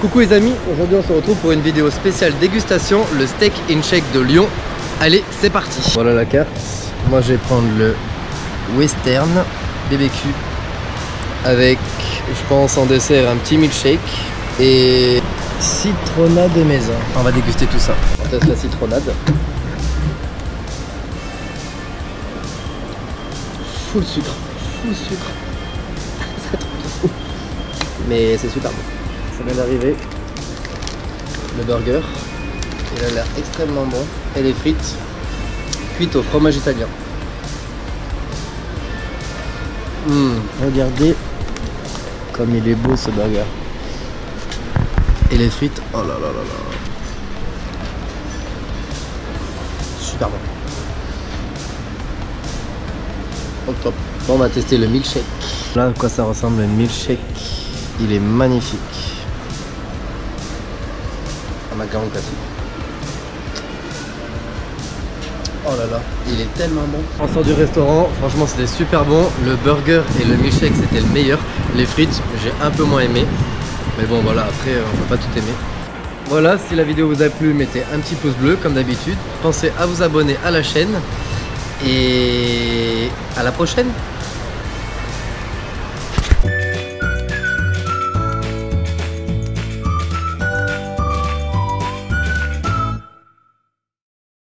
Coucou les amis, aujourd'hui on se retrouve pour une vidéo spéciale dégustation, le steak in shake de Lyon. Allez, c'est parti Voilà la carte. Moi je vais prendre le western BBQ avec, je pense en dessert, un petit milkshake et citronnade maison. On va déguster tout ça. On teste la citronnade. Full sucre, full sucre. Mais c'est super bon. Ça vient d'arriver. Le burger. Il a l'air extrêmement bon. Et les frites cuites au fromage italien. Mmh, regardez comme il est beau ce burger. Et les frites, oh là là là là. Super bon. Au top. Bon, on va tester le milkshake. Là, à quoi ça ressemble le milkshake? Il est magnifique. Macaron classique. Oh là là, il est tellement bon. On sort du restaurant, franchement c'était super bon. Le burger et le milkshake c'était le meilleur. Les frites, j'ai un peu moins aimé. Mais bon voilà, après on peut pas tout aimer. Voilà, si la vidéo vous a plu, mettez un petit pouce bleu comme d'habitude. Pensez à vous abonner à la chaîne. Et à la prochaine